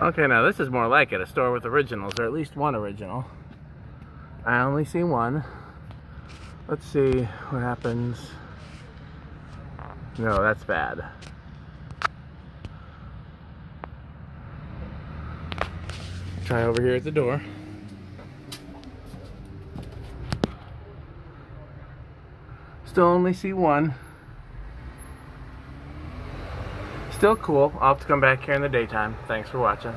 Okay, now this is more like it, a store with originals, or at least one original. I only see one. Let's see what happens. No, that's bad. Try over here at the door. Still only see one. Still cool. I'll have to come back here in the daytime. Thanks for watching.